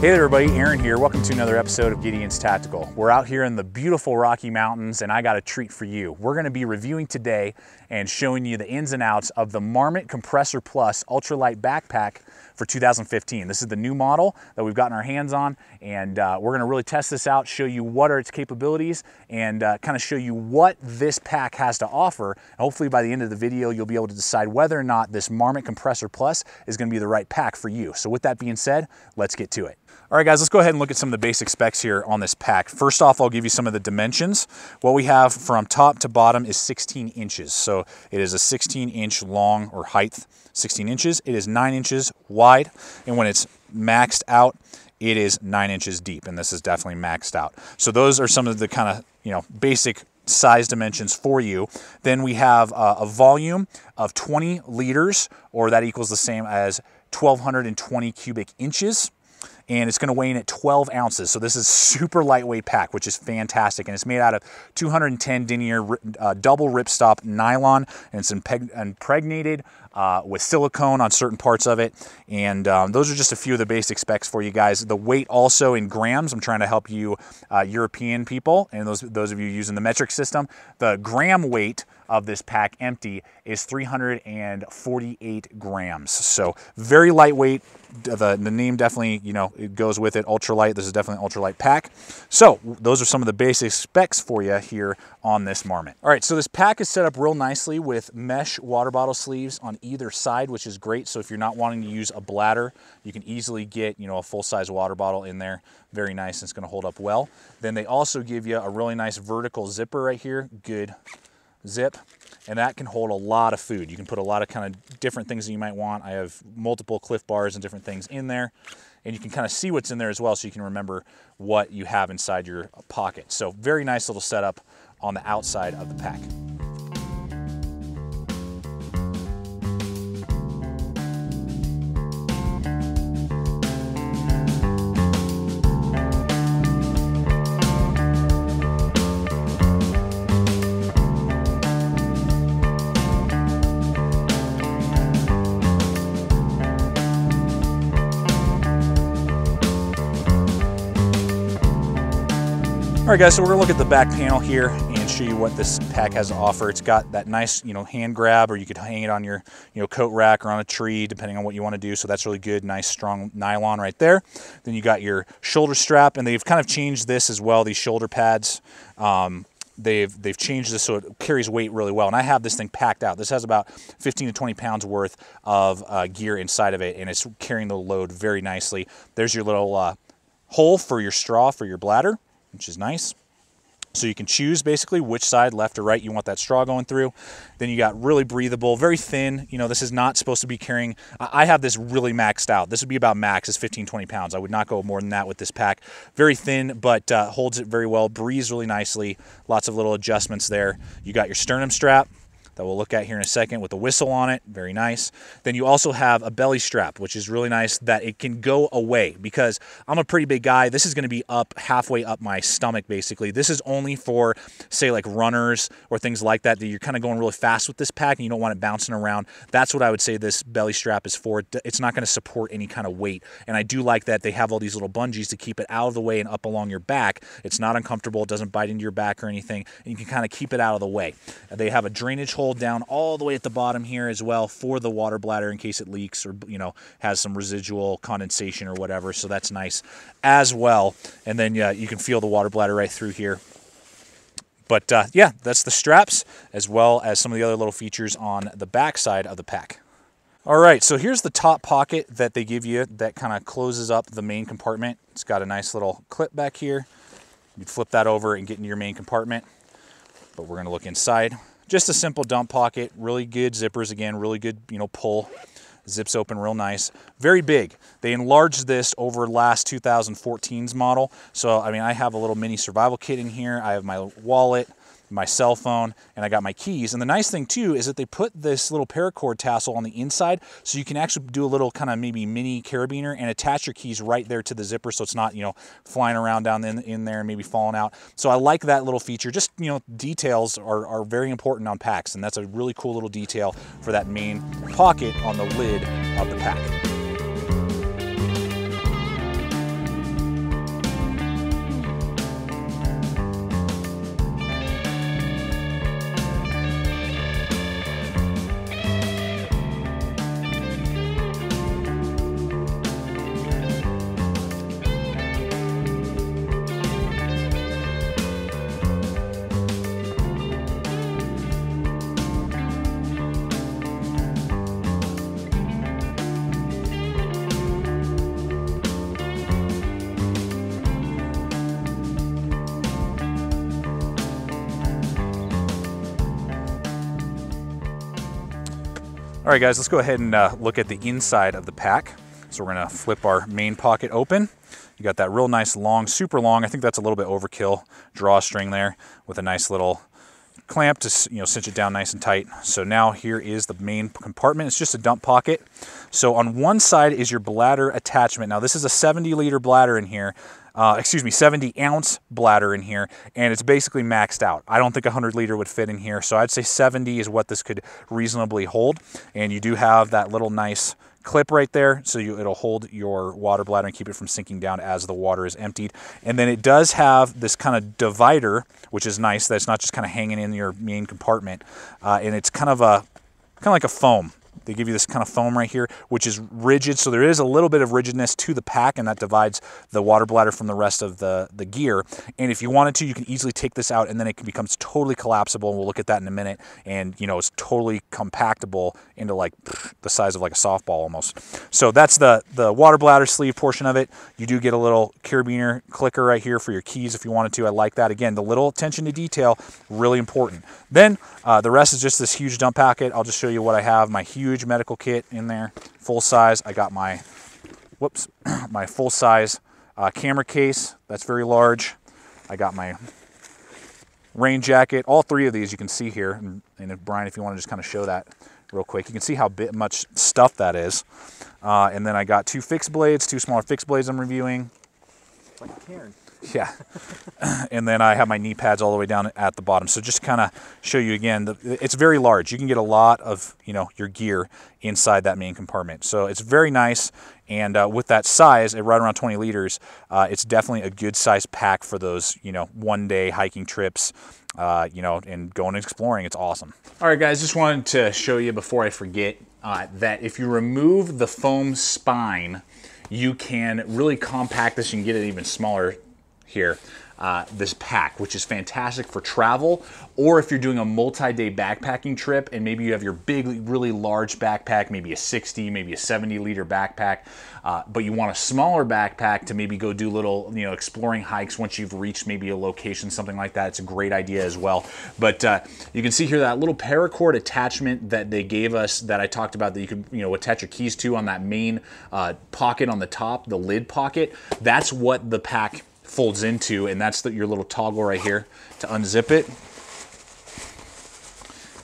Hey there everybody, Aaron here. Welcome to another episode of Gideon's Tactical. We're out here in the beautiful Rocky Mountains and I got a treat for you. We're gonna be reviewing today and showing you the ins and outs of the Marmot Kompressor Plus Ultralight Backpack for 2015. This is the new model that we've gotten our hands on and uh, we're gonna really test this out, show you what are its capabilities and uh, kind of show you what this pack has to offer. And hopefully by the end of the video, you'll be able to decide whether or not this Marmot Kompressor Plus is gonna be the right pack for you. So with that being said, let's get to it. All right, guys, let's go ahead and look at some of the basic specs here on this pack. First off, I'll give you some of the dimensions. What we have from top to bottom is 16 inches. So it is a 16 inch long or height, 16 inches. It is nine inches wide. And when it's maxed out, it is nine inches deep. And this is definitely maxed out. So those are some of the kind of, you know, basic size dimensions for you. Then we have uh, a volume of 20 liters, or that equals the same as 1,220 cubic inches and it's going to weigh in at 12 ounces. So this is super lightweight pack, which is fantastic. And it's made out of 210 denier uh, double ripstop nylon, and it's impregnated uh, with silicone on certain parts of it. And um, those are just a few of the basic specs for you guys. The weight also in grams. I'm trying to help you uh, European people and those those of you using the metric system. The gram weight of this pack empty is 348 grams. So very lightweight. The, the name definitely, you know, it goes with it. Ultralight. This is definitely an ultralight pack. So those are some of the basic specs for you here on this Marmot. All right, so this pack is set up real nicely with mesh water bottle sleeves on either side, which is great. So if you're not wanting to use a bladder, you can easily get, you know, a full-size water bottle in there. Very nice, and it's gonna hold up well. Then they also give you a really nice vertical zipper right here. Good zip and that can hold a lot of food. You can put a lot of kind of different things that you might want. I have multiple Clif bars and different things in there and you can kind of see what's in there as well so you can remember what you have inside your pocket. So very nice little setup on the outside of the pack. All right guys, so we're gonna look at the back panel here and show you what this pack has to offer. It's got that nice, you know, hand grab or you could hang it on your, you know, coat rack or on a tree, depending on what you wanna do. So that's really good, nice strong nylon right there. Then you got your shoulder strap and they've kind of changed this as well, these shoulder pads. Um, they've they've changed this so it carries weight really well. And I have this thing packed out. This has about 15 to 20 pounds worth of uh, gear inside of it, and it's carrying the load very nicely. There's your little uh, hole for your straw for your bladder which is nice. So you can choose basically which side, left or right, you want that straw going through. Then you got really breathable, very thin. You know, this is not supposed to be carrying. I have this really maxed out. This would be about max is 15, 20 pounds. I would not go more than that with this pack. Very thin, but uh, holds it very well. Breathes really nicely. Lots of little adjustments there. You got your sternum strap that we'll look at here in a second with a whistle on it. Very nice. Then you also have a belly strap, which is really nice that it can go away because I'm a pretty big guy. This is going to be up halfway up my stomach, basically. This is only for, say, like runners or things like that, that you're kind of going really fast with this pack and you don't want it bouncing around. That's what I would say this belly strap is for. It's not going to support any kind of weight. And I do like that they have all these little bungees to keep it out of the way and up along your back. It's not uncomfortable. It doesn't bite into your back or anything. And you can kind of keep it out of the way. They have a drainage hole down all the way at the bottom here as well for the water bladder in case it leaks or you know has some residual condensation or whatever so that's nice as well and then yeah you can feel the water bladder right through here but uh, yeah that's the straps as well as some of the other little features on the back side of the pack all right, so here's the top pocket that they give you that kind of closes up the main compartment. It's got a nice little clip back here. You flip that over and get into your main compartment. But we're gonna look inside. Just a simple dump pocket, really good zippers again, really good, you know, pull. Zips open real nice. Very big. They enlarged this over last 2014's model. So, I mean, I have a little mini survival kit in here. I have my wallet, my cell phone, and I got my keys. And the nice thing too is that they put this little paracord tassel on the inside so you can actually do a little kind of maybe mini carabiner and attach your keys right there to the zipper so it's not, you know, flying around down in, in there and maybe falling out. So I like that little feature. Just, you know, details are, are very important on packs and that's a really cool little detail for that main pocket on the lid of the pack. All right, guys, let's go ahead and uh, look at the inside of the pack. So we're gonna flip our main pocket open. You got that real nice long, super long, I think that's a little bit overkill, drawstring there with a nice little clamp to you know cinch it down nice and tight. So now here is the main compartment. It's just a dump pocket. So on one side is your bladder attachment. Now this is a 70 liter bladder in here. Uh, excuse me, 70 ounce bladder in here, and it's basically maxed out. I don't think 100 liter would fit in here, so I'd say 70 is what this could reasonably hold. And you do have that little nice clip right there so you, it'll hold your water bladder and keep it from sinking down as the water is emptied. And then it does have this kind of divider, which is nice. That's not just kind of hanging in your main compartment. Uh, and it's kind of a kind of like a foam. They give you this kind of foam right here, which is rigid. So there is a little bit of rigidness to the pack, and that divides the water bladder from the rest of the, the gear. And if you wanted to, you can easily take this out, and then it becomes totally collapsible. And we'll look at that in a minute. And, you know, it's totally compactable into like the size of like a softball almost. So that's the, the water bladder sleeve portion of it. You do get a little carabiner clicker right here for your keys if you wanted to. I like that. Again, the little attention to detail, really important. Then uh, the rest is just this huge dump packet. I'll just show you what I have. My huge medical kit in there, full size. I got my, whoops, my full size uh, camera case. That's very large. I got my rain jacket. All three of these you can see here. And, and if, Brian, if you want to just kind of show that real quick, you can see how bit, much stuff that is. Uh, and then I got two fixed blades, two smaller fixed blades I'm reviewing. Like yeah. and then I have my knee pads all the way down at the bottom. So just kind of show you again, the, it's very large. You can get a lot of, you know, your gear inside that main compartment. So it's very nice. And uh, with that size, at right around 20 liters, uh, it's definitely a good size pack for those, you know, one day hiking trips, uh, you know, and going exploring. It's awesome. All right, guys, just wanted to show you before I forget uh, that if you remove the foam spine, you can really compact this and get it even smaller here, uh, this pack, which is fantastic for travel, or if you're doing a multi-day backpacking trip and maybe you have your big, really large backpack, maybe a 60, maybe a 70 liter backpack, uh, but you want a smaller backpack to maybe go do little, you know, exploring hikes once you've reached maybe a location, something like that. It's a great idea as well. But uh, you can see here that little paracord attachment that they gave us that I talked about that you could, you know, attach your keys to on that main uh, pocket on the top, the lid pocket. That's what the pack folds into, and that's the, your little toggle right here to unzip it.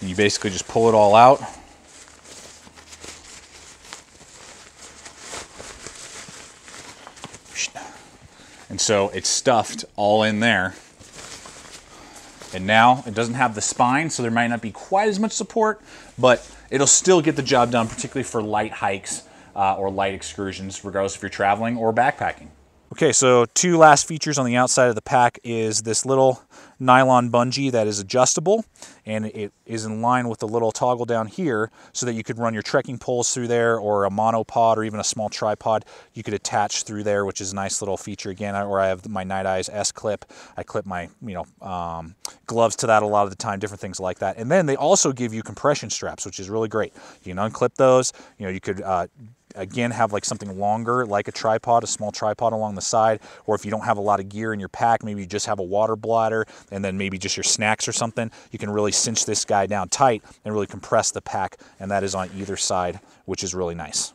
And you basically just pull it all out. And so it's stuffed all in there. And now it doesn't have the spine, so there might not be quite as much support, but it'll still get the job done, particularly for light hikes uh, or light excursions, regardless if you're traveling or backpacking. Okay, so two last features on the outside of the pack is this little nylon bungee that is adjustable and it is in line with the little toggle down here so that you could run your trekking poles through there or a monopod or even a small tripod you could attach through there which is a nice little feature. Again where I have my Nite Ize S clip. I clip my you know um, gloves to that a lot of the time different things like that. And then they also give you compression straps which is really great. You can unclip those. You know you could uh, again have like something longer like a tripod, a small tripod along the side, or if you don't have a lot of gear in your pack, maybe you just have a water bladder and then maybe just your snacks or something, you can really cinch this guy down tight and really compress the pack and that is on either side, which is really nice.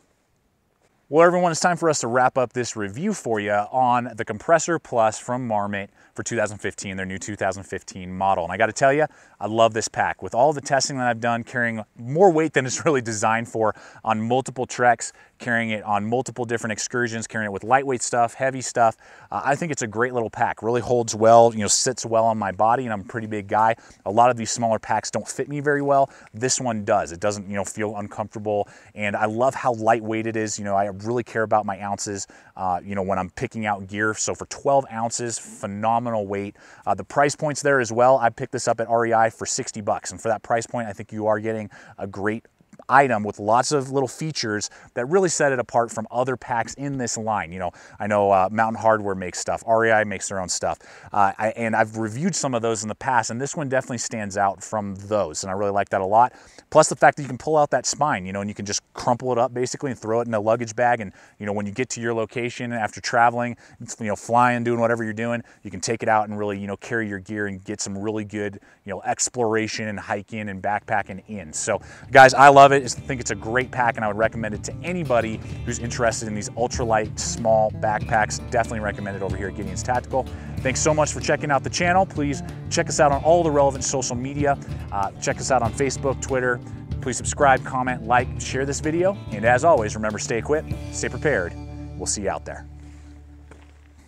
Well, everyone, it's time for us to wrap up this review for you on the Kompressor Plus from Marmot for 2015, their new 2015 model. And I gotta tell you, I love this pack. With all the testing that I've done, carrying more weight than it's really designed for on multiple treks, carrying it on multiple different excursions, carrying it with lightweight stuff, heavy stuff. Uh, I think it's a great little pack. Really holds well, you know, sits well on my body, and I'm a pretty big guy. A lot of these smaller packs don't fit me very well. This one does. It doesn't, you know, feel uncomfortable, and I love how lightweight it is. You know, I really care about my ounces, uh, you know, when I'm picking out gear. So for 12 ounces, phenomenal weight. Uh, the price point's there as well. I picked this up at REI for 60 bucks, and for that price point, I think you are getting a great item with lots of little features that really set it apart from other packs in this line. You know, I know uh, Mountain Hardwear makes stuff, REI makes their own stuff, uh, I, and I've reviewed some of those in the past, and this one definitely stands out from those, and I really like that a lot. Plus the fact that you can pull out that spine, you know, and you can just crumple it up basically and throw it in a luggage bag, and you know, when you get to your location after traveling, you know, flying, doing whatever you're doing, you can take it out and really, you know, carry your gear and get some really good, you know, exploration and hiking and backpacking in. So, guys, I love it. It. I think it's a great pack and I would recommend it to anybody who's interested in these ultralight, small backpacks. Definitely recommend it over here at Gideon's Tactical. Thanks so much for checking out the channel. Please check us out on all the relevant social media. Uh, check us out on Facebook, Twitter. Please subscribe, comment, like, share this video. And as always, remember, stay equipped, stay prepared. We'll see you out there.